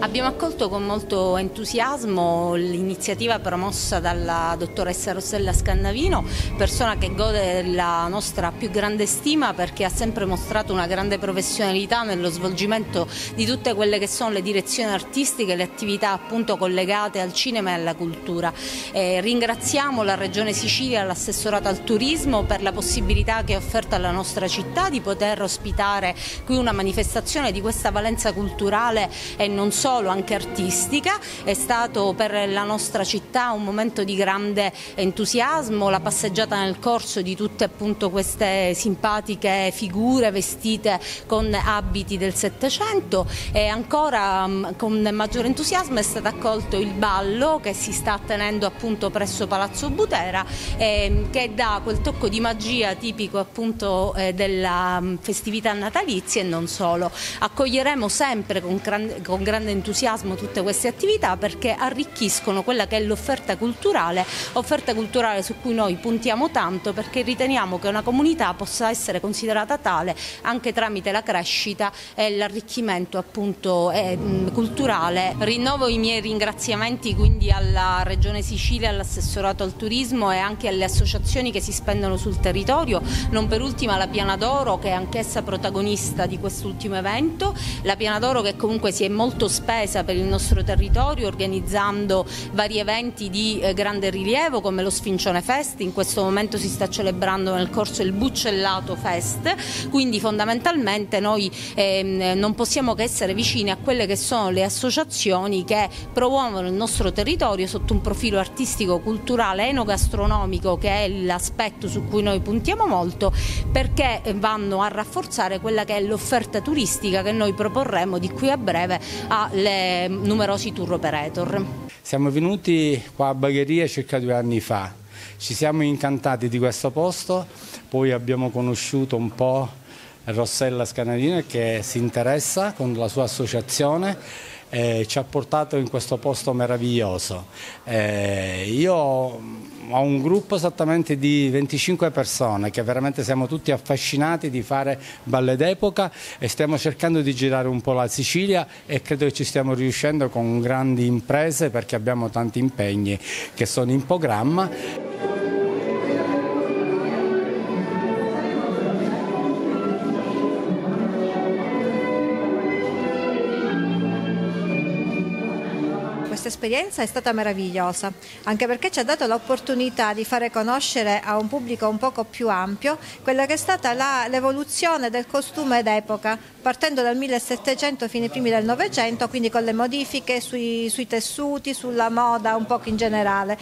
Abbiamo accolto con molto entusiasmo l'iniziativa promossa dalla dottoressa Rossella Scannavino, persona che gode della nostra più grande stima perché ha sempre mostrato una grande professionalità nello svolgimento di tutte quelle che sono le direzioni artistiche, le attività appunto collegate al cinema e alla cultura. Eh, ringraziamo la Regione Sicilia e l'assessorato al turismo per la possibilità che è offerta alla nostra città di poter ospitare qui una manifestazione di questa valenza culturale e non solo solo, anche artistica. È stato per la nostra città un momento di grande entusiasmo, la passeggiata nel corso di tutte appunto queste simpatiche figure vestite con abiti del Settecento e ancora mm, con maggiore entusiasmo è stato accolto il ballo che si sta tenendo appunto presso Palazzo Butera eh, che dà quel tocco di magia tipico appunto eh, della mm, festività natalizia e non solo. Accoglieremo sempre con, grande, con grande entusiasmo tutte queste attività perché arricchiscono quella che è l'offerta culturale, offerta culturale su cui noi puntiamo tanto perché riteniamo che una comunità possa essere considerata tale anche tramite la crescita e l'arricchimento appunto eh, culturale. Rinnovo i miei ringraziamenti quindi alla Regione Sicilia, all'assessorato al turismo e anche alle associazioni che si spendono sul territorio, non per ultima la Piana d'Oro che è anch'essa protagonista di quest'ultimo evento, la Piana d'Oro che comunque si è molto spesa spesa per il nostro territorio organizzando vari eventi di eh, grande rilievo come lo Sfincione Fest, in questo momento si sta celebrando nel corso il Buccellato Fest, quindi fondamentalmente noi eh, non possiamo che essere vicini a quelle che sono le associazioni che promuovono il nostro territorio sotto un profilo artistico, culturale, enogastronomico che è l'aspetto su cui noi puntiamo molto perché vanno a rafforzare quella che è l'offerta turistica che noi proporremo di qui a breve a le numerosi tour operator. Siamo venuti qua a Bagheria circa due anni fa, ci siamo incantati di questo posto, poi abbiamo conosciuto un po' Rossella Scanarina che si interessa con la sua associazione eh, ci ha portato in questo posto meraviglioso. Eh, io ho un gruppo esattamente di 25 persone che veramente siamo tutti affascinati di fare balle d'epoca e stiamo cercando di girare un po' la Sicilia e credo che ci stiamo riuscendo con grandi imprese perché abbiamo tanti impegni che sono in programma. Questa esperienza è stata meravigliosa, anche perché ci ha dato l'opportunità di fare conoscere a un pubblico un poco più ampio quella che è stata l'evoluzione del costume d'epoca, partendo dal 1700 fino ai primi del Novecento, quindi con le modifiche sui, sui tessuti, sulla moda un po' in generale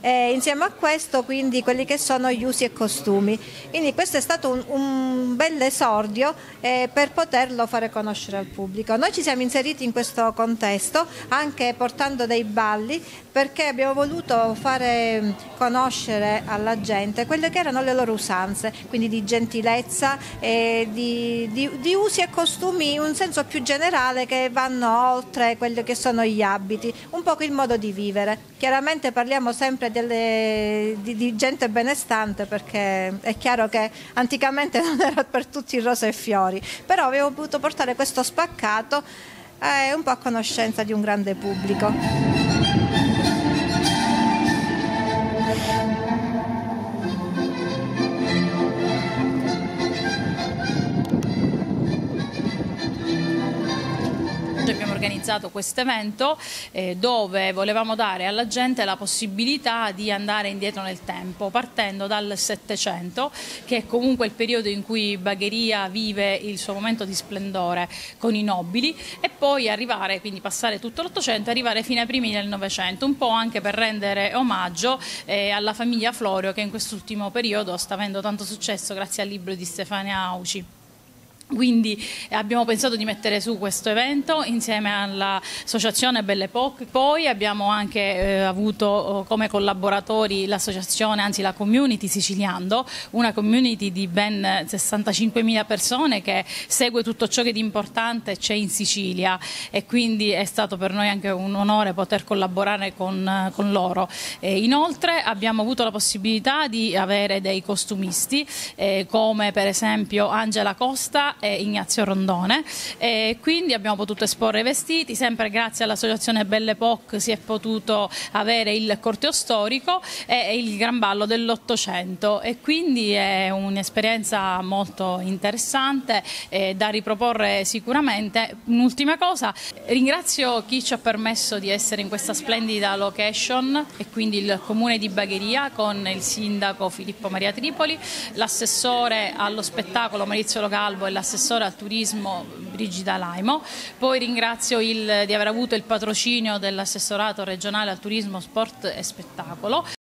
e insieme a questo quindi quelli che sono gli usi e costumi. Quindi questo è stato un, un bel esordio eh, per poterlo fare conoscere al pubblico. Noi ci siamo inseriti in questo contesto anche portando dei balli perché abbiamo voluto fare conoscere alla gente quelle che erano le loro usanze, quindi di gentilezza e di, di, di usi e costumi in un senso più generale che vanno oltre quelli che sono gli abiti, un po' il modo di vivere. Chiaramente parliamo sempre delle, di, di, gente benestante perché è chiaro che anticamente non era per tutti rose e fiori, però avevo voluto portare questo spaccato eh, un po' a conoscenza di un grande pubblico. Organizzato questo evento eh, dove volevamo dare alla gente la possibilità di andare indietro nel tempo, partendo dal Settecento, che è comunque il periodo in cui Bagheria vive il suo momento di splendore con i nobili, e poi arrivare, quindi passare tutto l'Ottocento e arrivare fino ai primi del Novecento, un po' anche per rendere omaggio eh, alla famiglia Florio che in quest'ultimo periodo sta avendo tanto successo grazie al libro di Stefania Auci. Quindi abbiamo pensato di mettere su questo evento insieme all'associazione Belle Époque, poi abbiamo anche eh, avuto oh, come collaboratori l'associazione, anzi la community Siciliando, una community di ben 65.000 persone che segue tutto ciò che di importante c'è in Sicilia e quindi è stato per noi anche un onore poter collaborare con, con loro. E inoltre abbiamo avuto la possibilità di avere dei costumisti eh, come per esempio Angela Costa e Ignazio Rondone e quindi abbiamo potuto esporre i vestiti, sempre grazie all'associazione Belle Époque si è potuto avere il corteo storico e il gran ballo dell'Ottocento e quindi è un'esperienza molto interessante eh, da riproporre sicuramente. Un'ultima cosa, ringrazio chi ci ha permesso di essere in questa splendida location e quindi il comune di Bagheria con il sindaco Filippo Maria Tripoli, l'assessore allo spettacolo Maurizio Localbo e l'assessore al turismo Brigida Laimo. Poi ringrazio il, di aver avuto il patrocinio dell'assessorato regionale al turismo, sport e spettacolo.